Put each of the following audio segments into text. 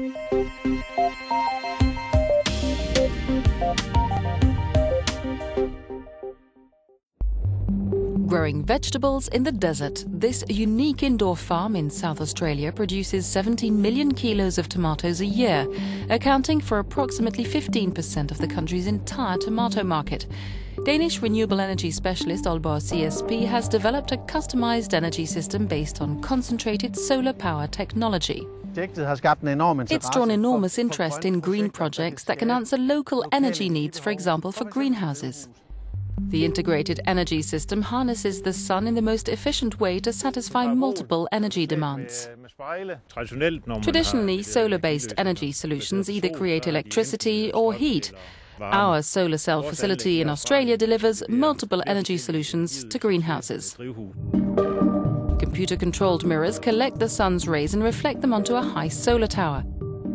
Música Growing vegetables in the desert, this unique indoor farm in South Australia produces 17 million kilos of tomatoes a year, accounting for approximately 15% of the country's entire tomato market. Danish renewable energy specialist Aalborg CSP has developed a customized energy system based on concentrated solar power technology. It's drawn enormous interest in green projects that can answer local energy needs, for example, for greenhouses. The integrated energy system harnesses the sun in the most efficient way to satisfy multiple energy demands. Traditionally, solar based energy solutions either create electricity or heat. Our solar cell facility in Australia delivers multiple energy solutions to greenhouses. Computer controlled mirrors collect the sun's rays and reflect them onto a high solar tower.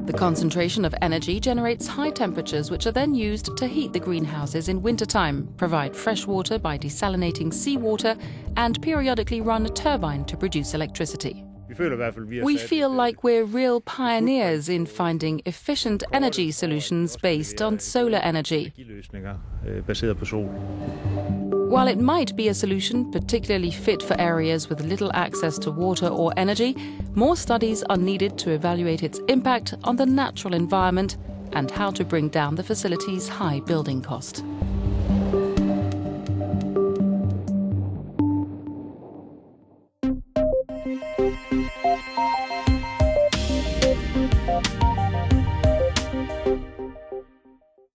The concentration of energy generates high temperatures, which are then used to heat the greenhouses in wintertime, provide fresh water by desalinating seawater, and periodically run a turbine to produce electricity. We feel like we're real pioneers in finding efficient energy solutions based on solar energy. While it might be a solution particularly fit for areas with little access to water or energy, more studies are needed to evaluate its impact on the natural environment and how to bring down the facility's high building cost.